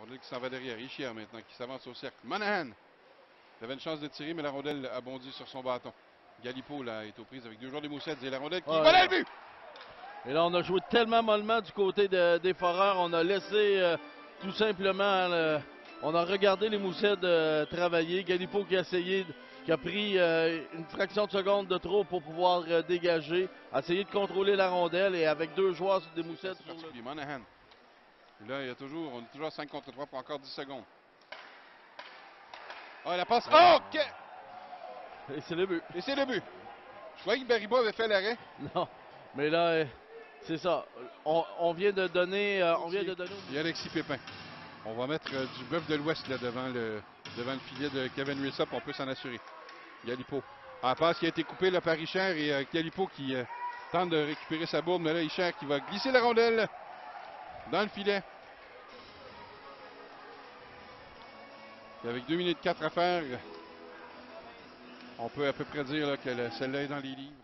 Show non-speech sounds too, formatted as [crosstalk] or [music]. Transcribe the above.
La rondelle qui s'en va derrière. Ishier maintenant qui s'avance au cercle. Monahan. Il avait une chance de tirer, mais la rondelle a bondi sur son bâton. Galipo là, est aux prises avec deux joueurs des Moussettes et la rondelle qui Ouais, va le but! Et là, on a joué tellement mollement du côté de- des Foreurs. On a laissé euh, tout simplement. le- on a regardé les Moussettes euh, travailler. Galipo qui a essayé, qui a pris euh, une fraction de seconde de trop pour pouvoir dégager, a essayé de contrôler la rondelle et avec deux joueurs des Moussettes C'est sur le- particulier. Monahan. Là, il y a toujours, on est toujours à 5 contre 3 pour encore 10 secondes. Ah, la passe. Oh, OK! Et c'est le but. Et c'est le but. Je croyais que Bariba avait fait l'arrêt. [laughs] Non. Mais là, euh, c'est ça. On, on vient de donner. euh, on vient de donner. Il y a Alexis Pépin. On va mettre euh, du bœuf de l'Ouest là, devant, le, devant le filet de Kevin Rissop. On peut s'en assurer. Galipo. Ah, passe qui a été coupée par Richard et euh, Galipo qui tente de récupérer sa bourde. Mais là, Richard qui va glisser la rondelle dans le filet. Et avec 2 minutes 4 à faire, on peut à peu près dire là, que le- celle-là est dans les livres.